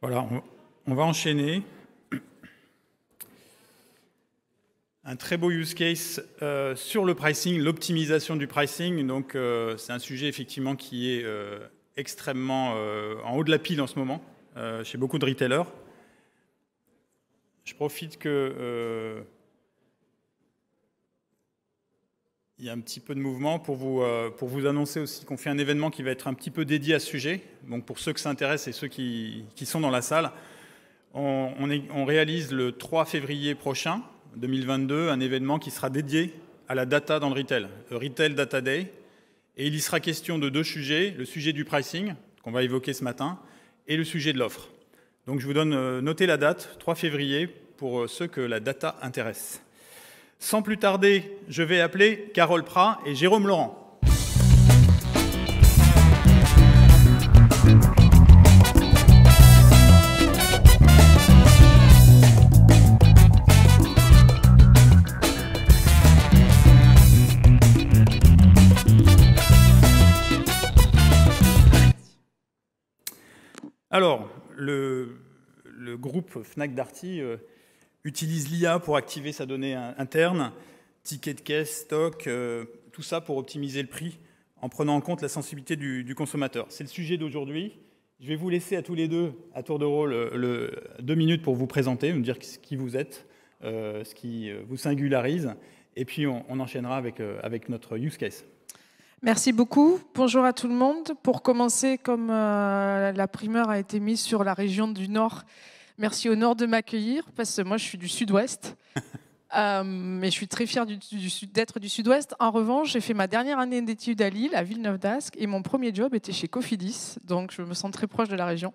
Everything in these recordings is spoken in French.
Voilà, on va enchaîner. Un très beau use case euh, sur le pricing, l'optimisation du pricing. Donc, euh, c'est un sujet effectivement qui est euh, extrêmement en haut de la pile en ce moment chez beaucoup de retailers. Je profite que il y a un petit peu de mouvement pour vous, pour vous annoncer aussi qu'on fait un événement qui va être un petit peu dédié à ce sujet. Donc, pour ceux que ça intéresse et ceux qui, qui sont dans la salle, on, on réalise le 3 février prochain 2022 un événement qui sera dédié à la data dans le retail, le Retail Data Day. Et il y sera question de deux sujets, le sujet du pricing, qu'on va évoquer ce matin, et le sujet de l'offre. Donc je vous donne, euh, notez la date, 3 février, pour euh, ceux que la data intéresse. Sans plus tarder, je vais appeler Carole Prat et Jérôme Laurent. Alors, le, groupe Fnac Darty euh, utilise l'IA pour activer sa donnée interne, ticket de caisse, stock, euh, tout ça pour optimiser le prix en prenant en compte la sensibilité du, consommateur. C'est le sujet d'aujourd'hui. Je vais vous laisser à tous les deux, à tour de rôle, deux minutes pour vous présenter, me dire qui vous êtes, euh, ce qui vous singularise, et puis on, enchaînera avec notre use case. Merci beaucoup. Bonjour à tout le monde. Pour commencer, comme euh, la primeur a été mise sur la région du Nord, merci au Nord de m'accueillir, parce que moi je suis du Sud-Ouest. Euh, mais je suis très fière d'être du Sud-Ouest. En revanche, j'ai fait ma dernière année d'études à Lille, à Villeneuve d'Ascq, et mon premier job était chez Cofidis, donc je me sens très proche de la région.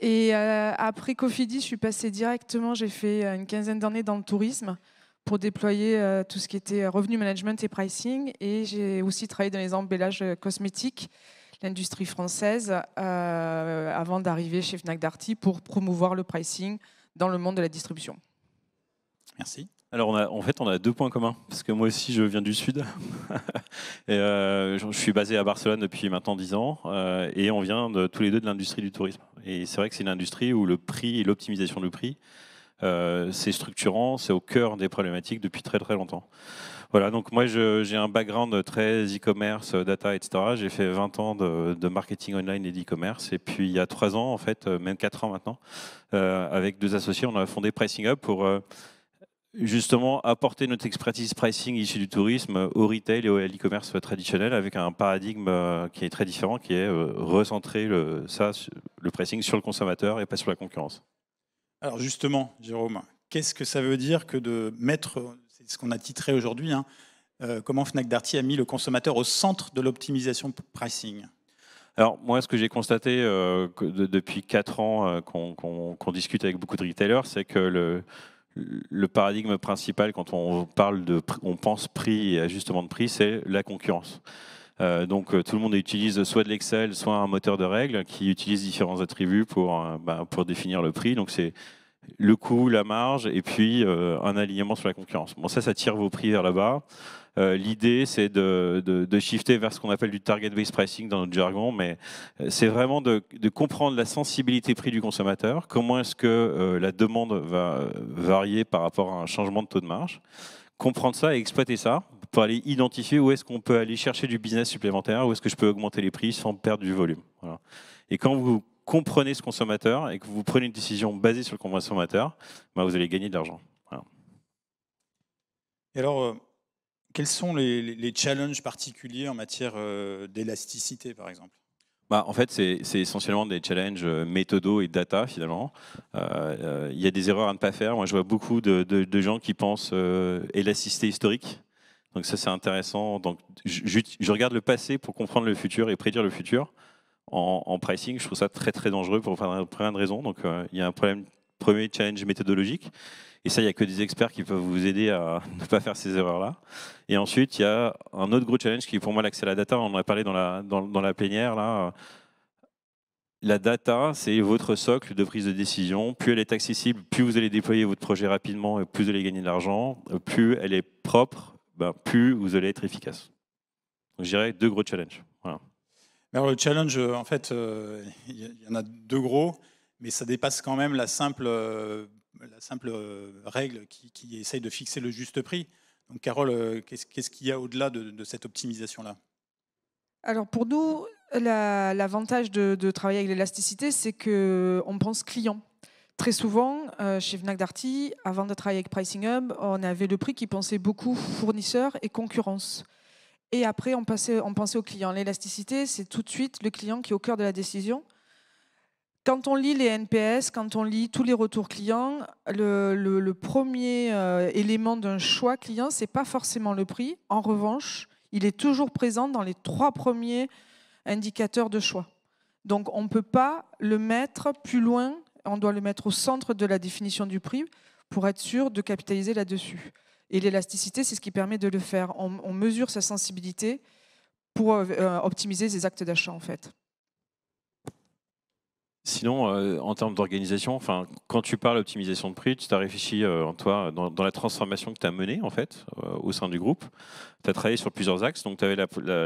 Et euh, après Cofidis, je suis passée directement, j'ai fait une quinzaine d'années dans le tourisme pour déployer euh, tout ce qui était revenu management et pricing. Et j'ai aussi travaillé dans les emballages cosmétiques, l'industrie française, euh, avant d'arriver chez Fnac Darty pour promouvoir le pricing dans le monde de la distribution. Merci. Alors, en fait, on a deux points communs, parce que moi aussi, je viens du Sud. et, euh, je suis basé à Barcelone depuis maintenant 10 ans, et on vient tous les deux de l'industrie du tourisme. Et c'est vrai que c'est une industrie où le prix et l'optimisation du prix euh, c'est structurant, c'est au cœur des problématiques depuis très très longtemps. Voilà, donc moi j'ai un background très e-commerce, data, etc. J'ai fait 20 ans de, marketing online et d'e-commerce. Et puis il y a 3 ans, en fait, euh, même 4 ans maintenant, euh, avec deux associés, on a fondé Pricing Up pour justement apporter notre expertise pricing issue du tourisme au retail et au e-commerce traditionnel avec un paradigme qui est très différent, qui est recentrer ça, le pricing sur le consommateur et pas sur la concurrence. Alors justement, Jérôme, qu'est-ce que ça veut dire que de mettre, c'est ce qu'on a titré aujourd'hui, hein, euh, comment Fnac Darty a mis le consommateur au centre de l'optimisation pricing? Alors moi, ce que j'ai constaté euh, depuis 4 ans euh, qu'on discute avec beaucoup de retailers, c'est que le, paradigme principal quand on parle de, on pense prix et ajustement de prix, c'est la concurrence. Donc tout le monde utilise soit de l'Excel, soit un moteur de règles qui utilise différents attributs pour, bah, pour définir le prix. Donc c'est le coût, la marge, et puis euh, un alignement sur la concurrence. Bon, ça, ça tire vos prix vers là-bas. Euh, l'idée, c'est de, de, shifter vers ce qu'on appelle du target-based pricing dans notre jargon, mais euh, c'est vraiment de, comprendre la sensibilité prix du consommateur, comment est-ce que la demande va varier par rapport à un changement de taux de marge, comprendre ça et exploiter ça pour aller identifier où est-ce qu'on peut aller chercher du business supplémentaire, où est-ce que je peux augmenter les prix sans perdre du volume. Et quand vous comprenez ce consommateur et que vous prenez une décision basée sur le consommateur, bah vous allez gagner de l'argent. Et alors, euh, quels sont les, challenges particuliers en matière euh, d'élasticité, par exemple? Bah, en fait, c'est essentiellement des challenges euh, méthodo et data, finalement. Il y a des erreurs à ne pas faire. Moi, je vois beaucoup de, gens qui pensent élasticité historique. Donc ça, c'est intéressant. Donc, je, regarde le passé pour comprendre le futur et prédire le futur en, pricing. Je trouve ça très très dangereux pour plein de raisons. Donc euh, il y a un problème, premier challenge méthodologique. Et ça, il n'y a que des experts qui peuvent vous aider à ne pas faire ces erreurs-là. Et ensuite, il y a un autre gros challenge qui est pour moi l'accès à la data. On en a parlé dans la, dans, la plénière. Là. La data, c'est votre socle de prise de décision. Plus elle est accessible, plus vous allez déployer votre projet rapidement et plus vous allez gagner de l'argent. Plus elle est propre, ben, plus vous allez être efficace. Donc, je dirais deux gros challenges. Alors le challenge, en fait, euh, il y en a deux gros. Mais ça dépasse quand même la simple, la simple règle qui, essaye de fixer le juste prix. Donc Carole, qu'est-ce qu'il y a au-delà de, cette optimisation-là? Alors pour nous, l'avantage de, travailler avec l'élasticité, c'est qu'on pense client. Très souvent, chez Fnac Darty, avant de travailler avec Pricing Hub, on avait le prix qui pensait beaucoup fournisseur et concurrence. Et après, on pensait au client. L'élasticité, c'est tout de suite le client qui est au cœur de la décision. Quand on lit les NPS, quand on lit tous les retours clients, le, premier euh, élément d'un choix client, c'est pas forcément le prix. En revanche, il est toujours présent dans les trois premiers indicateurs de choix. Donc, on ne peut pas le mettre plus loin. On doit le mettre au centre de la définition du prix pour être sûr de capitaliser là-dessus. Et l'élasticité, c'est ce qui permet de le faire. On, mesure sa sensibilité pour euh, optimiser ses actes d'achat, en fait. Sinon, euh, en termes d'organisation, quand tu parles d'optimisation de prix, tu t'as réfléchi, toi, dans, la transformation que tu as menée, en fait, au sein du groupe. Tu as travaillé sur plusieurs axes. Donc, tu avais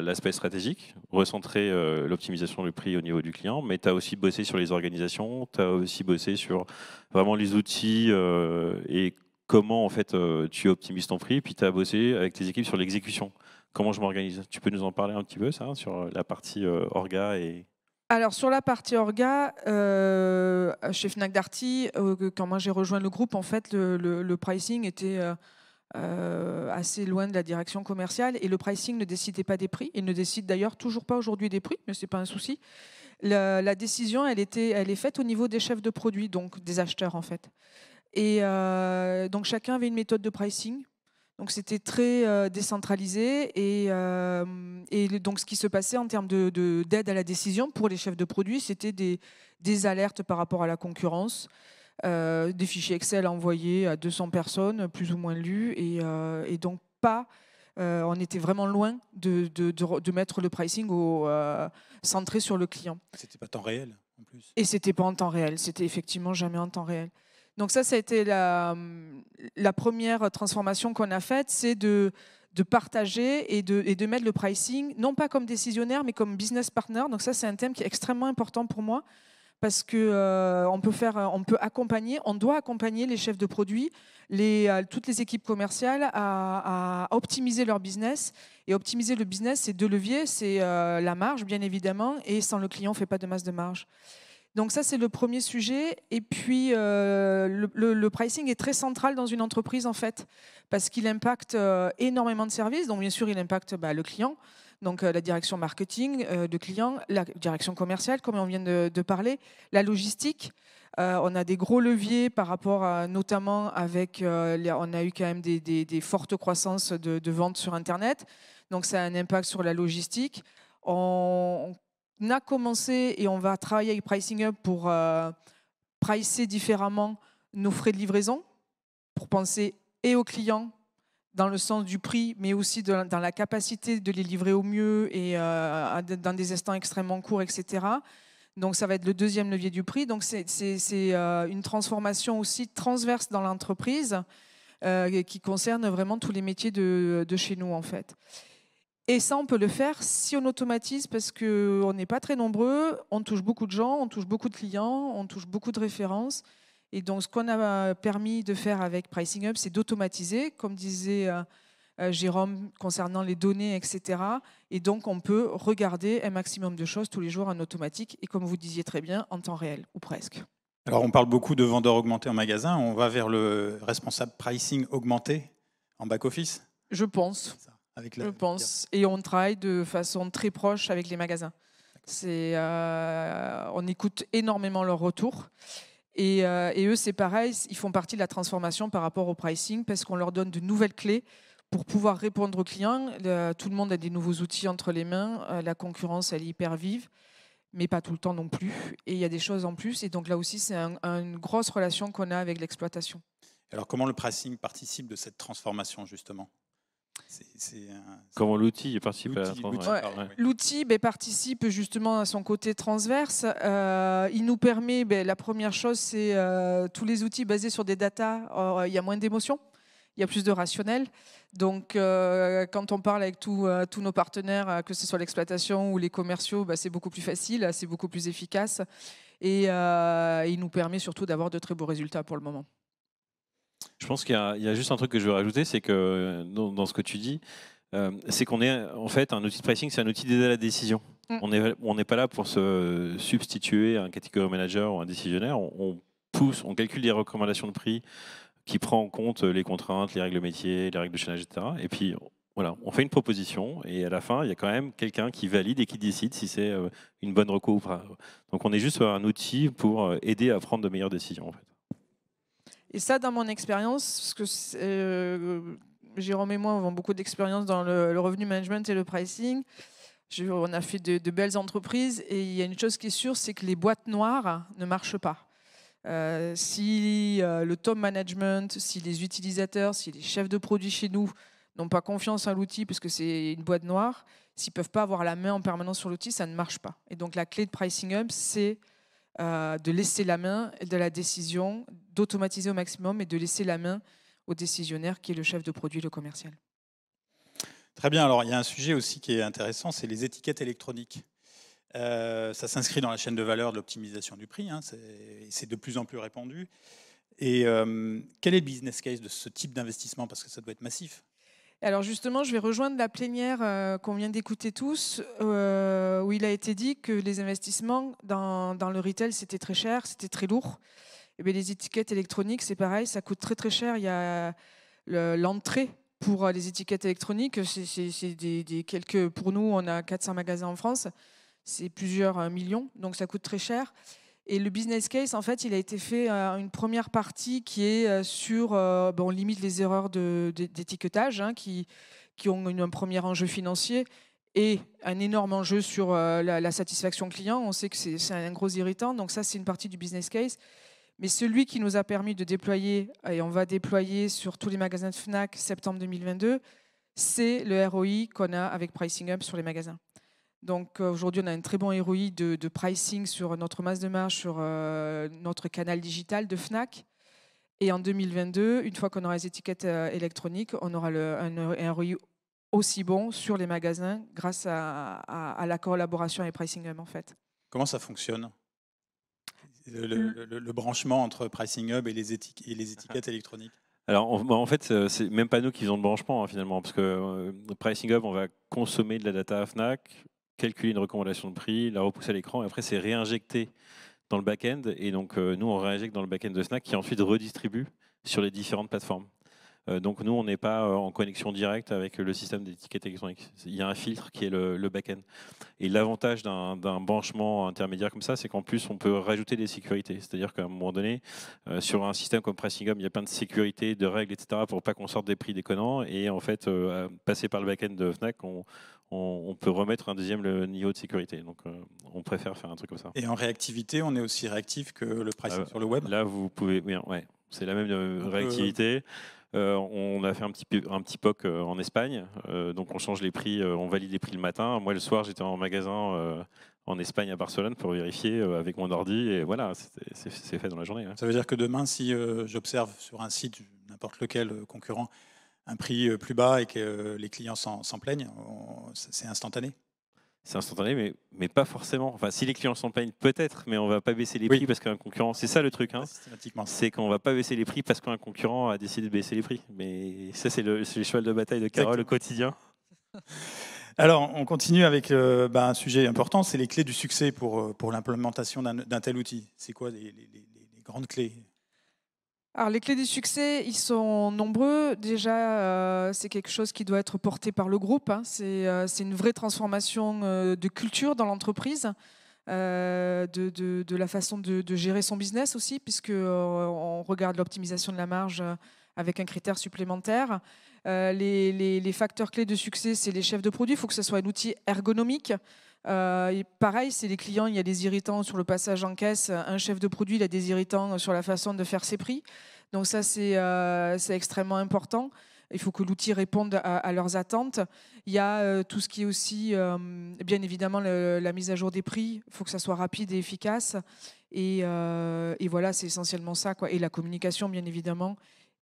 l'aspect stratégique, recentrer l'optimisation du prix au niveau du client, mais tu as aussi bossé sur les organisations, tu as aussi bossé sur vraiment les outils et comment en fait euh, tu optimises ton prix, puis tu as bossé avec tes équipes sur l'exécution. Comment je m'organise? Tu peux nous en parler un petit peu, ça, sur euh, la partie euh, orga et... Alors sur la partie orga, chez Fnac Darty, quand moi j'ai rejoint le groupe, en fait, le, pricing était assez loin de la direction commerciale et le pricing ne décidait pas des prix. Il ne décide d'ailleurs toujours pas aujourd'hui des prix, mais c'est pas un souci. La, la, décision, elle, était, elle est faite au niveau des chefs de produits, donc des acheteurs en fait. Et euh, donc chacun avait une méthode de pricing. Donc c'était très euh, décentralisé et, euh, et, donc ce qui se passait en termes d'aide de, d'aide à la décision pour les chefs de produits, c'était des, des, alertes par rapport à la concurrence, des fichiers Excel envoyés à 200 personnes, plus ou moins lus, et, et donc pas, on était vraiment loin de, de mettre le pricing au, centré sur le client. C'était pas temps réel en plus? Et c'était pas en temps réel, c'était effectivement jamais en temps réel. Donc ça, ça a été la, première transformation qu'on a faite, c'est de, partager et de, et de mettre le pricing, non pas comme décisionnaire, mais comme business partner. Donc ça, c'est un thème qui est extrêmement important pour moi parce que euh, on peut on peut accompagner, on doit accompagner les chefs de produits, euh, toutes les équipes commerciales à, optimiser leur business. Et optimiser le business, c'est deux leviers, c'est euh, la marge bien évidemment, et sans le client, on fait pas de masse de marge. Donc ça, c'est le premier sujet. Et puis, euh, le, pricing est très central dans une entreprise, en fait, parce qu'il impacte euh, énormément de services. Donc, bien sûr, il impacte bah, le client, donc euh, la direction marketing de client, la direction commerciale, comme on vient de, parler, la logistique. on a des gros leviers par rapport à, notamment avec, on a eu quand même des, fortes croissances de, ventes sur Internet. Donc, ça a un impact sur la logistique. On a commencé et on va travailler avec Pricing Up pour euh, pricer différemment nos frais de livraison, pour penser et aux clients dans le sens du prix, mais aussi dans la capacité de les livrer au mieux et euh, dans des instants extrêmement courts, etc. Donc ça va être le deuxième levier du prix. Donc c'est euh, une transformation aussi transverse dans l'entreprise qui concerne vraiment tous les métiers de, de, chez nous en fait. Et ça, on peut le faire si on automatise parce qu'on n'est pas très nombreux, on touche beaucoup de gens, on touche beaucoup de clients, on touche beaucoup de références. Et donc, ce qu'on a permis de faire avec Pricing Up, c'est d'automatiser, comme disait euh, euh, Jérôme, concernant les données, etc. Et donc, on peut regarder un maximum de choses tous les jours en automatique et, comme vous disiez très bien, en temps réel, ou presque. Alors, on parle beaucoup de vendeurs augmentés en magasin. On va vers le responsable pricing augmenté en back-office Je pense je pense. Et on travaille de façon très proche avec les magasins. C'est, euh, on écoute énormément leurs retours. Et, euh, et eux, c'est pareil, ils font partie de la transformation par rapport au pricing parce qu'on leur donne de nouvelles clés pour pouvoir répondre aux clients. tout le monde a des nouveaux outils entre les mains. Euh, la concurrence, elle est hyper vive, mais pas tout le temps non plus. Et il y a des choses en plus. Et donc là aussi, c'est une grosse relation qu'on a avec l'exploitation. Alors, comment le pricing participe de cette transformation, justement? Comment l'outil participe L'outil ben, participe justement à son côté transverse. Euh, il nous permet, ben, la première chose, c'est euh, tous les outils basés sur des datas, euh, il y a moins d'émotions, il y a plus de rationnel. Donc quand on parle avec tous nos partenaires, que ce soit l'exploitation ou les commerciaux, ben, c'est beaucoup plus facile, c'est beaucoup plus efficace. Et il nous permet surtout d'avoir de très beaux résultats pour le moment. Je pense qu'il y, a juste un truc que je veux rajouter, c'est que dans, ce que tu dis, c'est qu'on est en fait un outil de pricing, c'est un outil d'aide à la décision. Mm. On n'est pas là pour se substituer à un catégorie manager ou un décisionnaire. On, pousse, on calcule des recommandations de prix qui prend en compte les contraintes, les règles métiers, les règles de chaînage, etc. Et puis voilà, on fait une proposition et à la fin, il y a quand même quelqu'un qui valide et qui décide si c'est euh, une bonne recours ou pas. Donc on est juste un outil pour euh, aider à prendre de meilleures décisions. En fait. Et ça, dans mon expérience, parce que euh, Jérôme et moi avons beaucoup d'expérience dans le, revenu management et le pricing. on a fait de, belles entreprises et il y a une chose qui est sûre, c'est que les boîtes noires ne marchent pas. si le top management, si les utilisateurs, si les chefs de produits chez nous n'ont pas confiance en l'outil parce que c'est une boîte noire, s'ils ne peuvent pas avoir la main en permanence sur l'outil, ça ne marche pas. Et donc la clé de Pricing Hub, c'est euh, de laisser la main de la décision, d'automatiser au maximum et de laisser la main au décisionnaire qui est le chef de produit, le commercial. Très bien, alors il y a un sujet aussi qui est intéressant, c'est les étiquettes électroniques. Euh, ça s'inscrit dans la chaîne de valeur de l'optimisation du prix, hein, c'est de plus en plus répandu. Et euh, quel est le business case de ce type d'investissement? Parce que ça doit être massif. Alors justement, je vais rejoindre la plénière euh, qu'on vient d'écouter tous, euh, où il a été dit que les investissements dans, le retail, c'était très cher, c'était très lourd. Et eh les étiquettes électroniques, c'est pareil, ça coûte très très cher. Il y a l'entrée pour les étiquettes électroniques, c'est des, quelques, pour nous, on a 400 magasins en France, c'est plusieurs euh, millions, donc ça coûte très cher. Et le business case, en fait, il a été fait euh, une première partie qui est euh, sur, euh, bon, on limite les erreurs d'étiquetage, hein, qui, qui ont un premier enjeu financier et un énorme enjeu sur la, satisfaction client. On sait que c'est un gros irritant, donc ça, c'est une partie du business case. Mais celui qui nous a permis de déployer, et on va déployer sur tous les magasins de FNAC septembre 2022, c'est le ROI qu'on a avec Pricing Up sur les magasins. Donc euh, aujourd'hui, on a un très bon ROI de, pricing sur notre masse de marge, sur euh, notre canal digital de Fnac. Et en 2022, une fois qu'on aura les étiquettes euh, électroniques, on aura le, un, ROI aussi bon sur les magasins grâce à, la collaboration avec Pricing Hub en fait. Comment ça fonctionne? Le, branchement entre Pricing Hub et les, étiquettes électroniques? Alors, en fait, c'est même pas nous qui faisons le branchement hein, finalement, parce que Pricing Hub, on va consommer de la data à Fnac, calculer une recommandation de prix, la repousser à l'écran, et après c'est réinjecté dans le back-end. Et donc euh, nous, on réinjecte dans le back-end de Snack qui ensuite redistribue sur les différentes plateformes. Euh, donc nous, on n'est pas euh, en connexion directe avec le système d'étiquette électronique. Il y a un filtre qui est le, back-end. Et l'avantage d'un branchement intermédiaire comme ça, c'est qu'en plus, on peut rajouter des sécurités. C'est-à-dire qu'à un moment donné, euh, sur un système comme Pricing il y a plein de sécurités, de règles, etc., pour pas qu'on sorte des prix déconnants. Et en fait, passer par le back-end de Fnac, on, peut remettre un deuxième niveau de sécurité. Donc, on préfère faire un truc comme ça. Et en réactivité, on est aussi réactif que le pricing ah, sur le web? Là, vous pouvez, oui, ouais, c'est la même réactivité. Euh, on a fait un petit, un petit POC euh, en Espagne, euh, donc on change les prix, on valide les prix le matin. Moi, le soir, j'étais en magasin en Espagne à Barcelone pour vérifier avec mon ordi et voilà, c'est fait dans la journée. Ça veut dire que demain, si j'observe sur un site, n'importe lequel concurrent, un prix plus bas et que les clients s'en plaignent, c'est instantané? C'est instantané, mais, mais pas forcément. Enfin, si les clients s'en plaignent, peut-être, mais on va pas baisser les prix parce qu'un concurrent. C'est ça le truc, hein. C'est qu'on va pas baisser les prix parce qu'un concurrent a décidé de baisser les prix. Mais ça, c'est le, le, cheval de bataille de Carole au quotidien. Alors, on continue avec euh, bah, un sujet important, c'est les clés du succès pour, euh, pour l'implémentation d'un tel outil. C'est quoi les, les grandes clés? Alors, les clés du succès, ils sont nombreux. Déjà, euh, c'est quelque chose qui doit être porté par le groupe. Hein. Euh, c'est une vraie transformation euh, de culture dans l'entreprise, de, la façon de, gérer son business aussi, puisque on regarde l'optimisation de la marge avec un critère supplémentaire. Les, les, facteurs clés de succès, c'est les chefs de produits. Il faut que ce soit un outil ergonomique. Euh, pareil, c'est les clients, il y a des irritants sur le passage en caisse. Un chef de produit, il a des irritants sur la façon de faire ses prix. Donc ça, c'est euh, extrêmement important. Il faut que l'outil réponde à, leurs attentes. Il y a euh, tout ce qui est aussi, bien évidemment, la mise à jour des prix. Il faut que ça soit rapide et efficace. Et, voilà, c'est essentiellement ça. Quoi. Et la communication, bien évidemment.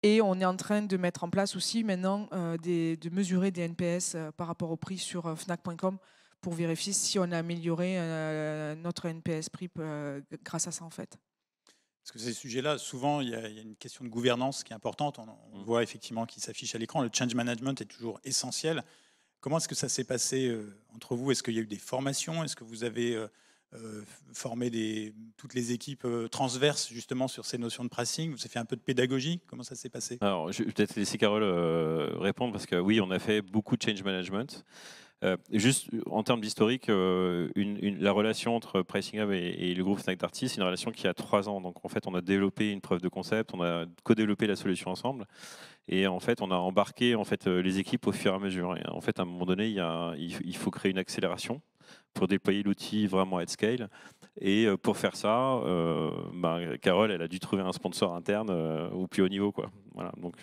Et on est en train de mettre en place aussi maintenant de mesurer des NPS par rapport au prix sur Fnac.com pour vérifier si on a amélioré notre NPS prix grâce à ça en fait. Parce que ces sujets-là, souvent, il y, a, une question de gouvernance qui est importante. On, mm. voit effectivement qui s'affiche à l'écran. Le change management est toujours essentiel. Comment est-ce que ça s'est passé euh, entre vous? Est-ce qu'il y a eu des formations? Est-ce que vous avez euh, euh, formé des, toutes les équipes transverses justement sur ces notions de pricing? Vous avez fait un peu de pédagogie? Comment ça s'est passé? Alors, je vais peut-être laisser Carole répondre parce que oui, on a fait beaucoup de change management. Euh, juste en termes d'historique, euh, la relation entre Pricing Hub et, le groupe Snack Darty, c'est une relation qui a trois ans. Donc en fait, on a développé une preuve de concept, on a co-développé la solution ensemble, et en fait, on a embarqué en fait euh, les équipes au fur et à mesure. En fait, à un moment donné, il, faut créer une accélération pour déployer l'outil vraiment à scale. Et pour faire ça, ben, Carole, elle a dû trouver un sponsor interne au plus haut niveau, quoi. Voilà. Donc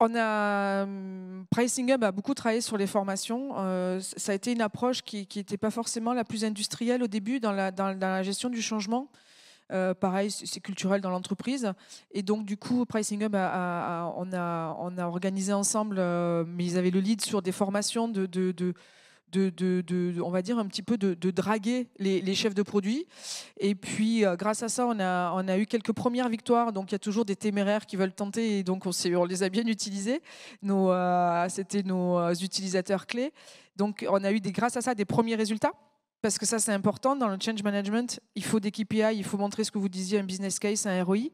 on a, hum, Pricing Hub a beaucoup travaillé sur les formations. Euh, ça a été une approche qui n'était pas forcément la plus industrielle au début dans la, gestion du changement. Euh, pareil, c'est culturel dans l'entreprise. Et donc, du coup, Pricing Hub, on, a, organisé ensemble, euh, mais ils avaient le lead sur des formations de de, on va dire, un petit peu de, draguer les, chefs de produits. Et puis, euh, grâce à ça, on a, eu quelques premières victoires. Donc, il y a toujours des téméraires qui veulent tenter. Et donc, on, on les a bien utilisés. Euh, C'était nos euh, utilisateurs clés. Donc, on a eu, des, grâce à ça, des premiers résultats. Parce que ça, c'est important. Dans le change management, il faut des KPI, il faut montrer ce que vous disiez, un business case, un ROI.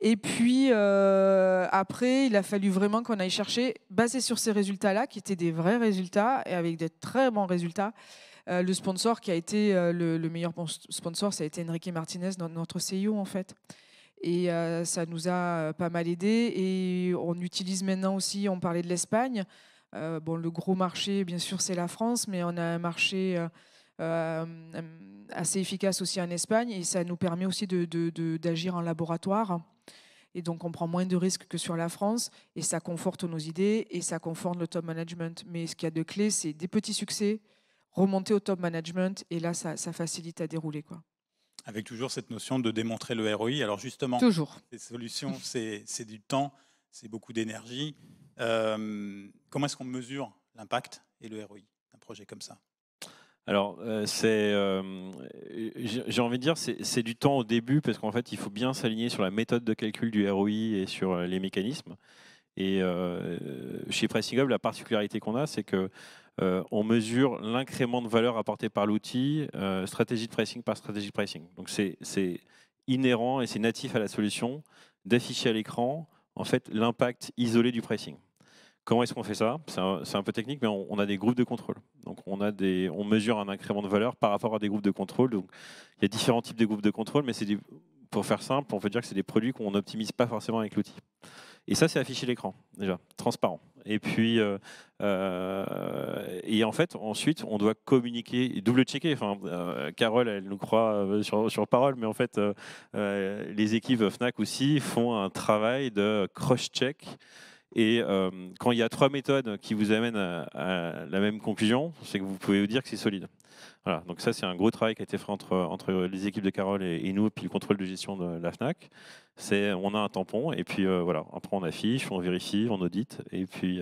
Et puis euh, après, il a fallu vraiment qu'on aille chercher, basé sur ces résultats-là, qui étaient des vrais résultats et avec des très bons résultats. Euh, le sponsor qui a été euh, le, meilleur sponsor, ça a été Enrique Martinez, notre CEO en fait. Et ça nous a pas mal aidé. Et on utilise maintenant aussi, on parlait de l'Espagne. bon, le gros marché, bien sûr, c'est la France, mais on a un marché assez efficace aussi en Espagne et ça nous permet aussi d'agir en laboratoire. Et donc, on prend moins de risques que sur la France et ça conforte nos idées et ça conforte le top management. Mais ce qu'il y a de clé, c'est des petits succès, remonter au top management et là, ça, facilite à dérouler. Quoi. Avec toujours cette notion de démontrer le ROI. Alors, justement, toujours. ces solutions, c'est du temps, c'est beaucoup d'énergie. Euh, comment est-ce qu'on mesure l'impact et le ROI d'un projet comme ça? Alors, euh, euh, j'ai envie de dire, c'est du temps au début parce qu'en fait, il faut bien s'aligner sur la méthode de calcul du ROI et sur euh, les mécanismes. Et chez Pricing Hub, la particularité qu'on a, c'est que on mesure l'incrément de valeur apporté par l'outil, stratégie de pricing par stratégie de pricing. Donc, c'est inhérent et c'est natif à la solution d'afficher à l'écran en fait l'impact isolé du pricing. Comment est-ce qu'on fait ça? C'est un, peu technique, mais on, a des groupes de contrôle. Donc on, a des, on mesure un incrément de valeur par rapport à des groupes de contrôle. Donc il y a différents types de groupes de contrôle, mais c'est pour faire simple, on peut dire que c'est des produits qu'on n'optimise pas forcément avec l'outil. Et ça, c'est affiché l'écran, déjà, transparent. Et puis, euh, euh, et en fait, ensuite, on doit communiquer, double-checker. Enfin, euh, Carole, elle nous croit sur, sur, parole, mais en fait, les équipes Fnac aussi font un travail de cross-check et euh, quand il y a trois méthodes qui vous amènent à, la même conclusion, c'est que vous pouvez vous dire que c'est solide. Voilà, donc ça c'est un gros travail qui a été fait entre, entre les équipes de Carole et, nous, puis le contrôle de gestion de la FNAC. C'est, on a un tampon et puis euh, voilà, après on affiche, on vérifie, on audite et puis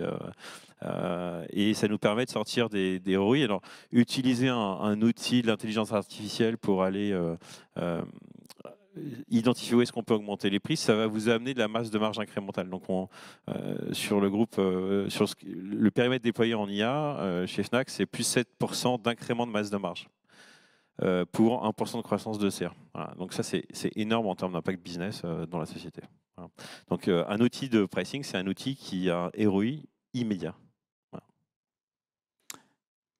euh, et ça nous permet de sortir des, des. Alors utiliser un, un outil de l'intelligence artificielle pour aller identifier où est-ce qu'on peut augmenter les prix, ça va vous amener de la masse de marge incrémentale. Donc, on, euh, sur le groupe, euh, sur le périmètre déployé en IA euh, chez Fnac, c'est plus 7% d'incrément de masse de marge pour 1% de croissance de CR. Donc, ça, c'est énorme en termes d'impact business dans la société. Donc, un outil de pricing, c'est un outil qui a un ROI immédiat.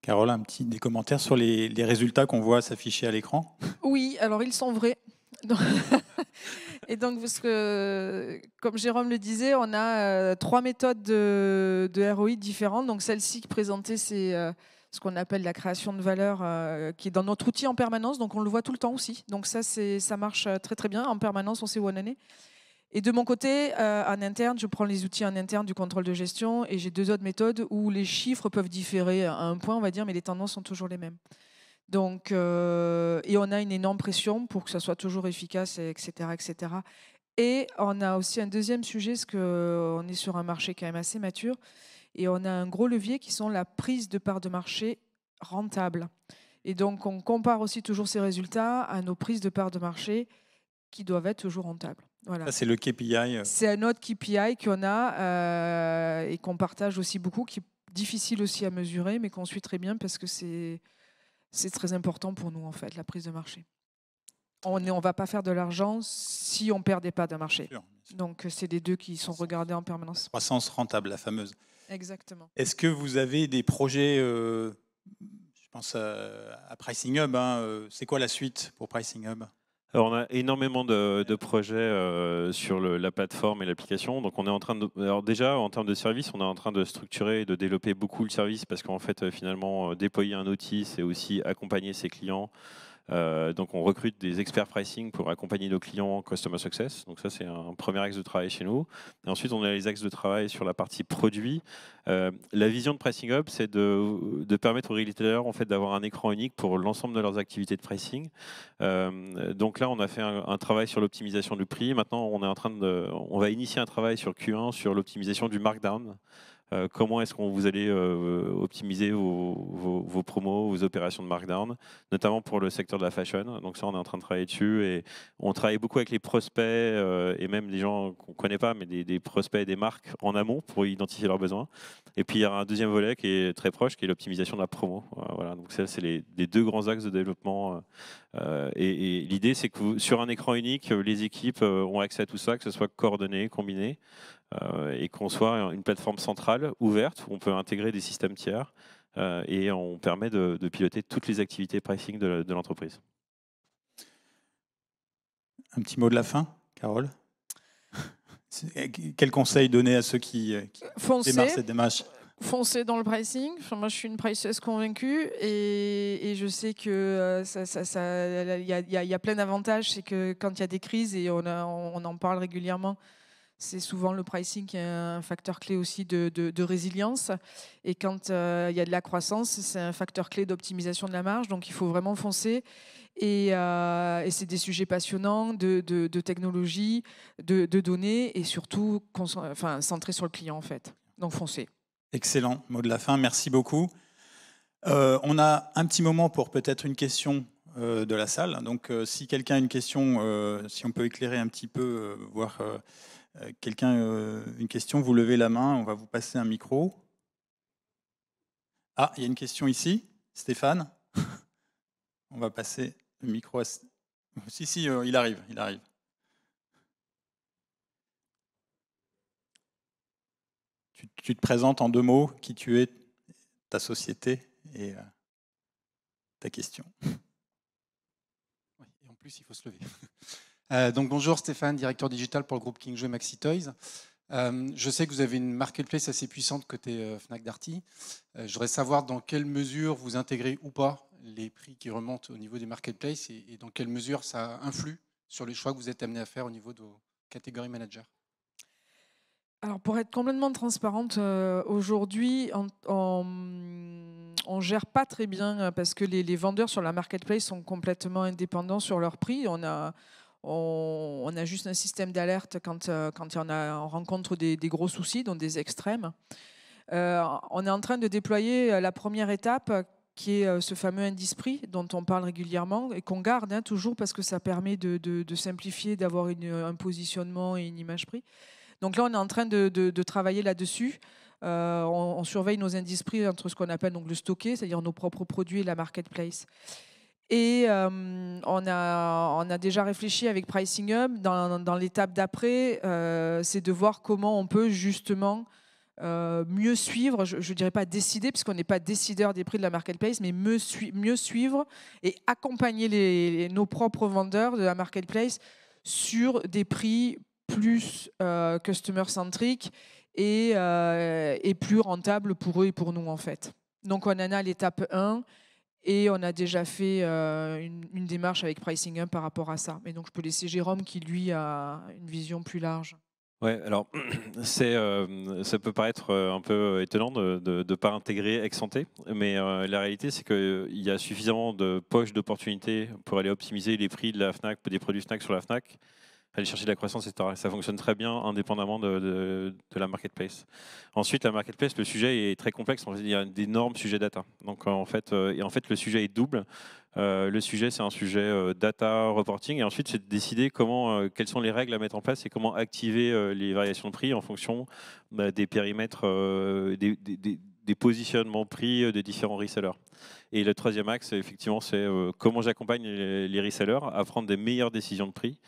Carole, un petit des commentaires sur les, les résultats qu'on voit s'afficher à l'écran? Oui, alors ils sont vrais. Et donc, parce que, comme Jérôme le disait, on a euh, trois méthodes de, ROI différentes. Donc, celle-ci qui présentait, c'est euh, ce qu'on appelle la création de valeur, euh, qui est dans notre outil en permanence. Donc, on le voit tout le temps aussi. Donc, ça, ça marche très, très bien. En permanence, on sait où on en est. Et de mon côté, en interne, je prends les outils en interne du contrôle de gestion et j'ai deux autres méthodes où les chiffres peuvent différer à un point, on va dire, mais les tendances sont toujours les mêmes. Donc, euh, et on a une énorme pression pour que ça soit toujours efficace, etc., etc. Et on a aussi un deuxième sujet, parce qu'on est sur un marché quand même assez mature, et on a un gros levier qui sont la prise de part de marché rentable. Et donc, on compare aussi toujours ces résultats à nos prises de parts de marché qui doivent être toujours rentables. Voilà. Ça, c'est le KPI. euh, C'est un autre KPI qu'on a euh, et qu'on partage aussi beaucoup, qui est difficile aussi à mesurer, mais qu'on suit très bien parce que c'est c'est très important pour nous, en fait, la prise de marché. On ne on va pas faire de l'argent si on perd des parts de marché. sûr, bien sûr. Donc, euh, c'est les deux qui sont regardés en permanence. Croissance rentable, la fameuse. Exactement. Est-ce que vous avez des projets, euh, je pense à, à Pricing Hub, hein, euh, c'est quoi la suite pour Pricing Hub? On a énormément de, projets euh, sur la plateforme et l'application. Donc, on est en train de. Alors, déjà, en termes de service, on est en train de structurer et de développer beaucoup le service parce qu'en fait, euh, finalement, euh, déployer un outil, c'est aussi accompagner ses clients. Euh, donc, on recrute des experts pricing pour accompagner nos clients en customer success. Donc, ça, c'est un premier axe de travail chez nous. Et ensuite, on a les axes de travail sur la partie produit. Euh, la vision de Pricing Hub, c'est de, de permettre aux retailers en fait, d'avoir un écran unique pour l'ensemble de leurs activités de pricing. Euh, donc là, on a fait un, un travail sur l'optimisation du prix. Maintenant, on est en train de, on va initier un travail sur Q1 sur l'optimisation du markdown. Euh, comment est-ce qu'on vous allez euh, optimiser vos, vos- promos, vos opérations de markdown, notamment pour le secteur de la fashion? Donc ça, on est en train de travailler dessus et on travaille beaucoup avec les prospects euh, et même des gens qu'on connaît pas, mais des, prospects et des marques en amont pour identifier leurs besoins. Et puis il y a un deuxième volet qui est très proche, qui est l'optimisation de la promo. Voilà, donc ça, c'est les, les deux grands axes de développement. Euh, et et l'idée, c'est que vous- sur un écran unique, euh, les équipes euh, ont accès à tout ça, que ce soit coordonné, combiné, euh, et qu'on soit une plateforme centrale, ouverte, où on peut intégrer des systèmes tiers, euh, et on permet de, de piloter toutes les activités pricing de, de l'entreprise. Un petit mot de la fin, Carole? Quel conseil donner à ceux qui, démarrent cette démarche? Foncez dans le pricing. Moi, je suis une priceuse convaincue et, je sais que ça, y, a, plein d'avantages. C'est que quand il y a des crises et on, en parle régulièrement, c'est souvent le pricing qui est un facteur clé aussi de, résilience. Et quand euh, il y a de la croissance, c'est un facteur clé d'optimisation de la marge. Donc, il faut vraiment foncer. Et, euh, c'est des sujets passionnants de, technologie, de, données et surtout enfin, centrés sur le client en fait. Donc, foncez. Excellent, mot de la fin, merci beaucoup. Euh, on a un petit moment pour peut-être une question euh, de la salle. Donc euh, si quelqu'un a une question, si on peut éclairer un petit peu, voir quelqu'un une question, vous levez la main, on va vous passer un micro. Ah, il y a une question ici, Stéphane. on va passer le micro à... Si, si, il arrive, il arrive. Tu, te présentes en deux mots qui tu es, ta société et euh, ta question. Oui, et en plus, il faut se lever. Euh, donc, bonjour Stéphane, directeur digital pour le groupe King Joe Maxi Toys. Euh, je sais que vous avez une marketplace assez puissante côté Fnac Darty. Je voudrais savoir dans quelle mesure vous intégrez ou pas les prix qui remontent au niveau des marketplaces et, et dans quelle mesure ça influe sur les choix que vous êtes amené à faire au niveau de vos catégories managers. Alors pour être complètement transparente, euh, aujourd'hui, on, on gère pas très bien euh, parce que les, vendeurs sur la marketplace sont complètement indépendants sur leur prix. On a, on, a juste un système d'alerte quand, euh, quand on, a, on rencontre des, gros soucis, donc des extrêmes. Euh, on est en train de déployer la première étape qui est ce fameux indice prix dont on parle régulièrement et qu'on garde hein, toujours parce que ça permet de, simplifier, d'avoir un positionnement et une image prix. Donc là, on est en train de, travailler là-dessus. Euh, on, surveille nos indices prix entre ce qu'on appelle donc le stocké, c'est-à-dire nos propres produits et la marketplace. Et euh, on, a, déjà réfléchi avec Pricing Hub. Dans, l'étape d'après, euh, c'est de voir comment on peut justement mieux suivre, je ne dirais pas décider, puisqu'on n'est pas décideur des prix de la marketplace, mais mieux, sui- mieux suivre et accompagner nos propres vendeurs de la marketplace sur des prix plus euh, customer-centric et, euh, plus rentables pour eux et pour nous, en fait. Donc, on en a l'étape 1 et on a déjà fait euh, une, démarche avec Pricing Hub par rapport à ça. Mais donc, je peux laisser Jérôme qui, lui, a une vision plus large. Ouais, alors euh, ça peut paraître un peu étonnant de ne pas intégrer ex ante, mais la réalité c'est qu'il y a suffisamment de poches d'opportunités pour aller optimiser les prix de la Fnac, des produits Fnac sur la Fnac, aller chercher de la croissance, etc. Ça fonctionne très bien indépendamment de, la marketplace. Ensuite, la marketplace, le sujet est très complexe. Il y a d'énormes sujets data. Donc en fait, et en fait, le sujet est double. le sujet, c'est un sujet data reporting, et ensuite, c'est de décider comment, quelles sont les règles à mettre en place et comment activer les variations de prix en fonction bah, des périmètres, des positionnements prix euh, des différents resellers. Et le troisième axe, effectivement, c'est euh, comment j'accompagne les, resellers à prendre des meilleures décisions de prix,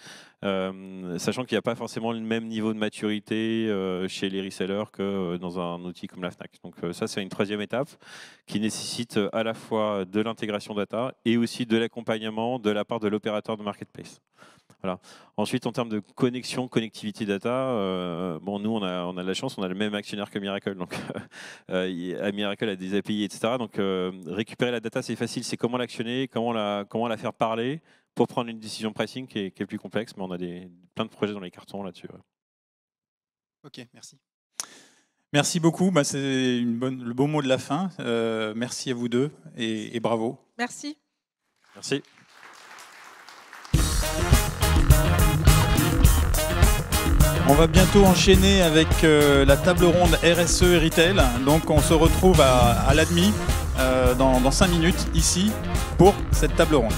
euh, sachant qu'il n'y a pas forcément le même niveau de maturité chez les resellers que dans un outil comme la FNAC. Donc ça, c'est une troisième étape qui nécessite à la fois de l'intégration data et aussi de l'accompagnement de la part de l'opérateur de marketplace. Voilà. Ensuite, en termes de connexion, connectivité data, euh, bon, nous, on a, on a de la chance, on a le même actionnaire que Miracle. Donc, euh, Miracle a des API, etc. Donc, euh, récupérer la data, c'est facile. C'est comment l'actionner, comment la, comment la faire parler pour prendre une décision pricing qui est, plus complexe. Mais on a des, plein de projets dans les cartons là-dessus. Ok, merci. Merci beaucoup. Bah, c'est le beau mot de la fin. merci à vous deux et, et bravo. Merci. Merci. On va bientôt enchaîner avec euh, la table ronde RSE et Retail. Donc on se retrouve à, l'ADMI euh, dans, dans 5 minutes ici pour cette table ronde.